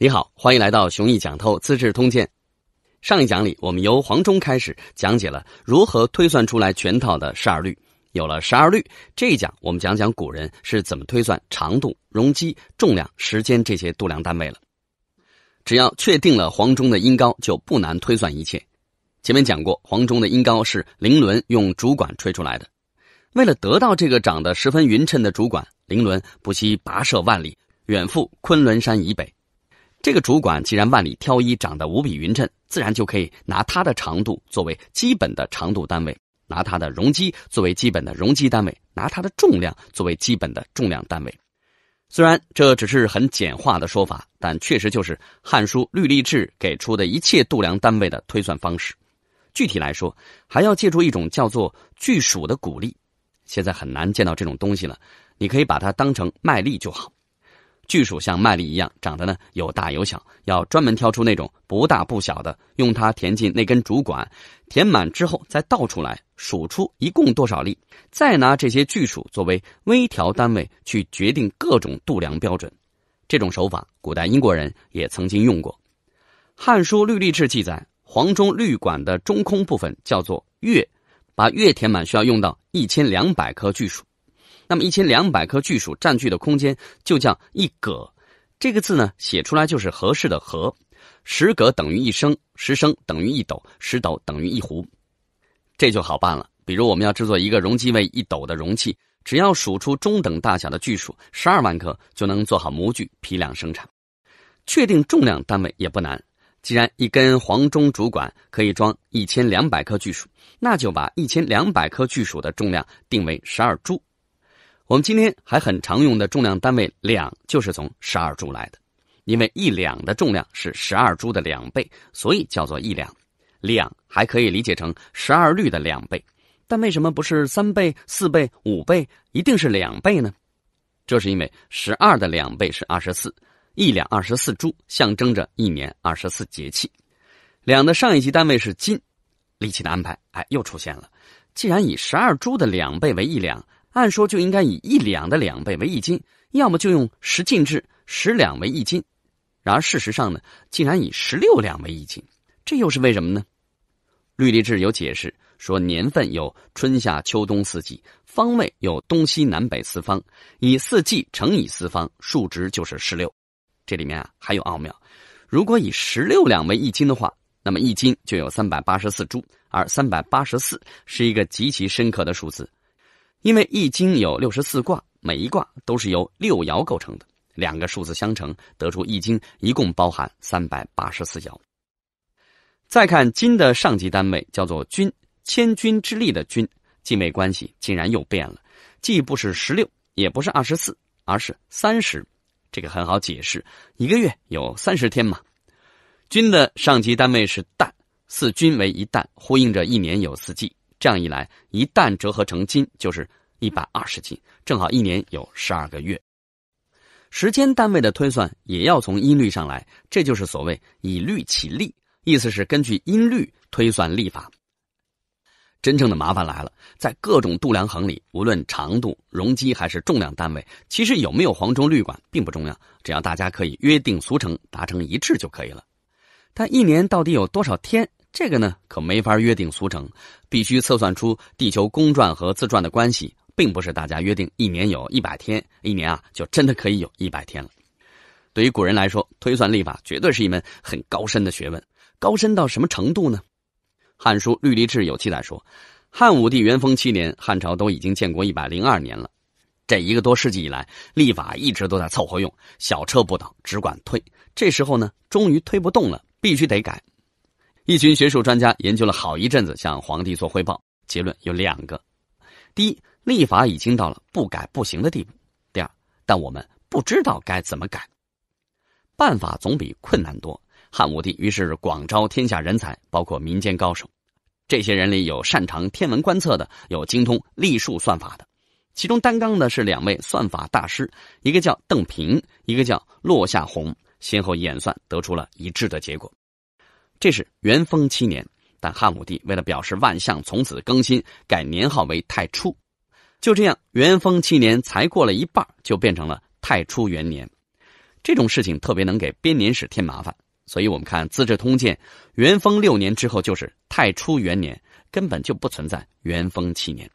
你好，欢迎来到雄毅讲透《资治通鉴》。上一讲里，我们由黄忠开始讲解了如何推算出来全套的十二律。有了十二律，这一讲我们讲讲古人是怎么推算长度、容积、重量、时间这些度量单位了。只要确定了黄忠的音高，就不难推算一切。前面讲过，黄忠的音高是灵伦用竹管吹出来的。为了得到这个长得十分匀称的竹管，灵伦不惜跋涉万里，远赴昆仑山以北。这个主管既然万里挑一，长得无比匀称，自然就可以拿它的长度作为基本的长度单位，拿它的容积作为基本的容积单位，拿它的重量作为基本的重量单位。虽然这只是很简化的说法，但确实就是《汉书·律历志》给出的一切度量单位的推算方式。具体来说，还要借助一种叫做据数的鼓励。现在很难见到这种东西了，你可以把它当成麦粒就好。巨鼠像麦粒一样长得呢，有大有小，要专门挑出那种不大不小的，用它填进那根竹管，填满之后再倒出来，数出一共多少粒，再拿这些巨鼠作为微调单位去决定各种度量标准。这种手法，古代英国人也曾经用过。《汉书·律历志》记载，黄忠律管的中空部分叫做月，把月填满需要用到一千两百颗巨鼠。那么一千两百颗巨鼠占据的空间就叫一葛，这个字呢写出来就是合适的合，十葛等于一升，十升等于一斗，十斗等于一壶，这就好办了。比如我们要制作一个容积为一斗的容器，只要数出中等大小的巨鼠十二万颗，就能做好模具批量生产。确定重量单位也不难，既然一根黄钟竹管可以装一千两百颗巨鼠，那就把一千两百颗巨鼠的重量定为十二铢。我们今天还很常用的重量单位两，就是从十二铢来的，因为一两的重量是十二铢的两倍，所以叫做一两。两还可以理解成十二律的两倍，但为什么不是三倍、四倍、五倍，一定是两倍呢？这是因为十二的两倍是二十四，一两二十四铢，象征着一年二十四节气。两的上一级单位是斤，力气的安排，哎，又出现了。既然以十二铢的两倍为一两。按说就应该以一两的两倍为一斤，要么就用十进制，十两为一斤。然而事实上呢，竟然以十六两为一斤，这又是为什么呢？律历志有解释说，年份有春夏秋冬四季，方位有东西南北四方，以四季乘以四方，数值就是十六。这里面啊还有奥妙，如果以十六两为一斤的话，那么一斤就有三百八十四铢，而三百八十四是一个极其深刻的数字。因为易经有六十四卦，每一卦都是由六爻构成的，两个数字相乘，得出易经一共包含三百八十四爻。再看金的上级单位叫做钧，千钧之力的钧，进位关系竟然又变了，既不是十六，也不是二十四，而是三十。这个很好解释，一个月有三十天嘛。钧的上级单位是旦，四钧为一旦，呼应着一年有四季。这样一来，一旦折合成斤，就是一百二十斤，正好一年有十二个月。时间单位的推算也要从音律上来，这就是所谓以律起历，意思是根据音律推算历法。真正的麻烦来了，在各种度量衡里，无论长度、容积还是重量单位，其实有没有黄钟律管并不重要，只要大家可以约定俗成，达成一致就可以了。但一年到底有多少天？这个呢，可没法约定俗成，必须测算出地球公转和自转的关系，并不是大家约定一年有一百天，一年啊就真的可以有一百天了。对于古人来说，推算历法绝对是一门很高深的学问，高深到什么程度呢？《汉书·律历志》有记载说，汉武帝元丰七年，汉朝都已经建国一百零二年了，这一个多世纪以来，历法一直都在凑合用，小车不倒，只管推。这时候呢，终于推不动了，必须得改。一群学术专家研究了好一阵子，向皇帝做汇报。结论有两个：第一，立法已经到了不改不行的地步；第二，但我们不知道该怎么改。办法总比困难多。汉武帝于是广招天下人才，包括民间高手。这些人里有擅长天文观测的，有精通历数算法的。其中担纲的是两位算法大师，一个叫邓平，一个叫落下闳，先后演算得出了一致的结果。这是元丰七年，但汉武帝为了表示万象从此更新，改年号为太初。就这样，元丰七年才过了一半，就变成了太初元年。这种事情特别能给编年史添麻烦。所以我们看《资治通鉴》，元丰六年之后就是太初元年，根本就不存在元丰七年。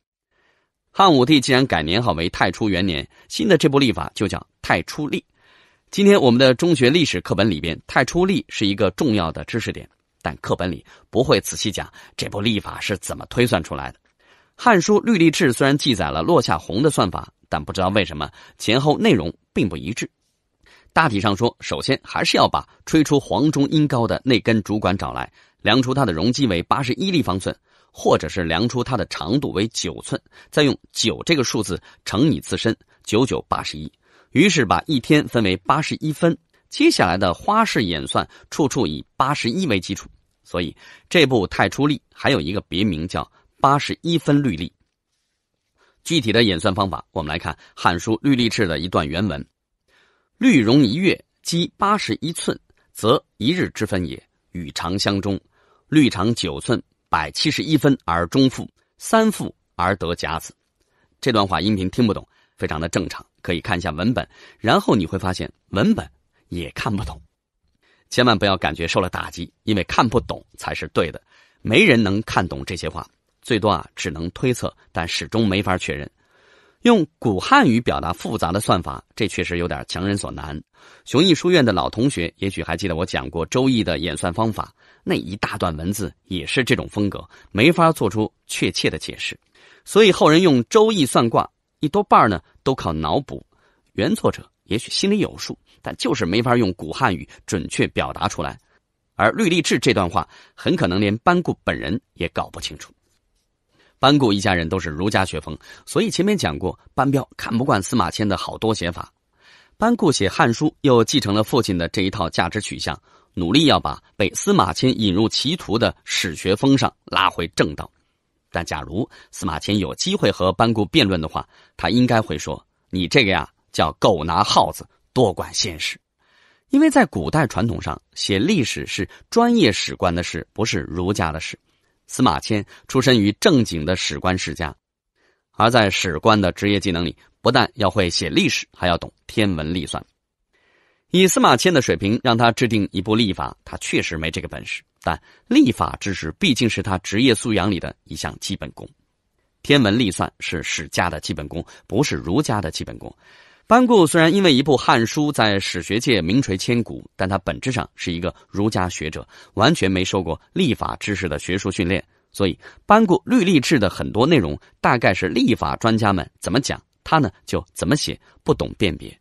汉武帝既然改年号为太初元年，新的这部历法就叫太初历。今天我们的中学历史课本里边，太初历是一个重要的知识点，但课本里不会仔细讲这部历法是怎么推算出来的。《汉书·律历志》虽然记载了落下红的算法，但不知道为什么前后内容并不一致。大体上说，首先还是要把吹出黄钟音高的那根竹管找来，量出它的容积为八十一立方寸，或者是量出它的长度为九寸，再用九这个数字乘以自身，九九八十一。于是把一天分为八十一分，接下来的花式演算，处处以八十一为基础。所以这部太初历还有一个别名叫八十一分律历。具体的演算方法，我们来看《汉书·律历志》的一段原文。律容一月，积八十一寸，则一日之分也。与长相中，律长九寸，百七十一分而中复，三复而得甲子。这段话音频听不懂，非常的正常，可以看一下文本，然后你会发现文本也看不懂。千万不要感觉受了打击，因为看不懂才是对的。没人能看懂这些话，最多啊只能推测，但始终没法确认。用古汉语表达复杂的算法，这确实有点强人所难。雄毅书院的老同学也许还记得我讲过《周易》的演算方法，那一大段文字也是这种风格，没法做出确切的解释。所以后人用《周易》算卦，一多半呢都靠脑补。原作者也许心里有数，但就是没法用古汉语准确表达出来。而律立志这段话，很可能连班固本人也搞不清楚。班固一家人都是儒家学风，所以前面讲过，班彪看不惯司马迁的好多写法。班固写《汉书》，又继承了父亲的这一套价值取向，努力要把被司马迁引入歧途的史学风尚拉回正道。但假如司马迁有机会和班固辩论的话，他应该会说：“你这个呀，叫狗拿耗子，多管闲事。”因为在古代传统上，写历史是专业史官的事，不是儒家的事。司马迁出身于正经的史官世家，而在史官的职业技能里，不但要会写历史，还要懂天文历算。以司马迁的水平，让他制定一部历法，他确实没这个本事。但历法知识毕竟是他职业素养里的一项基本功。天文历算是史家的基本功，不是儒家的基本功。班固虽然因为一部《汉书》在史学界名垂千古，但他本质上是一个儒家学者，完全没受过历法知识的学术训练，所以班固《律历志》的很多内容大概是历法专家们怎么讲，他呢就怎么写，不懂辨别。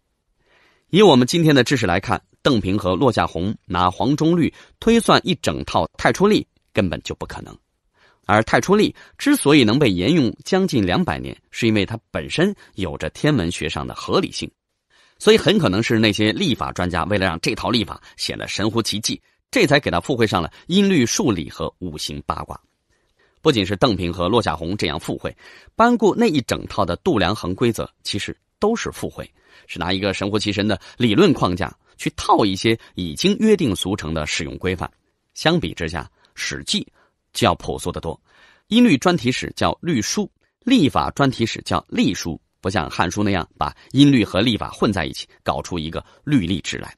以我们今天的知识来看，邓平和骆夏红拿黄钟律推算一整套太初历，根本就不可能。而太初历之所以能被沿用将近两百年，是因为它本身有着天文学上的合理性，所以很可能是那些历法专家为了让这套历法显得神乎其技，这才给他附会上了音律数理和五行八卦。不仅是邓平和骆夏红这样附会，班固那一整套的度量衡规则其实都是附会，是拿一个神乎其神的理论框架去套一些已经约定俗成的使用规范。相比之下，《史记》。就要朴素的多，音律专题史叫律书，历法专题史叫历书，不像《汉书》那样把音律和历法混在一起，搞出一个律历志来。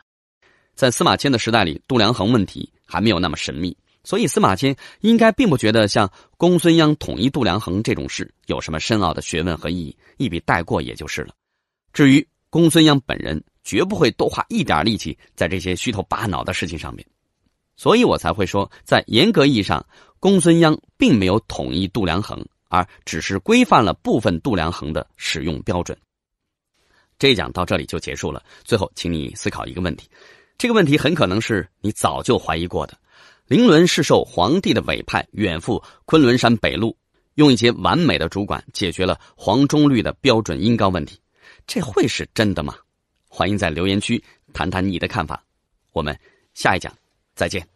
在司马迁的时代里，度量衡问题还没有那么神秘，所以司马迁应该并不觉得像公孙鞅统一度量衡这种事有什么深奥的学问和意义，一笔带过也就是了。至于公孙鞅本人，绝不会多花一点力气在这些虚头巴脑的事情上面，所以我才会说，在严格意义上。公孙鞅并没有统一度量衡，而只是规范了部分度量衡的使用标准。这一讲到这里就结束了。最后，请你思考一个问题：这个问题很可能是你早就怀疑过的。凌伦是受皇帝的委派，远赴昆仑山北麓，用一些完美的主管解决了黄钟律的标准音高问题。这会是真的吗？欢迎在留言区谈谈你的看法。我们下一讲再见。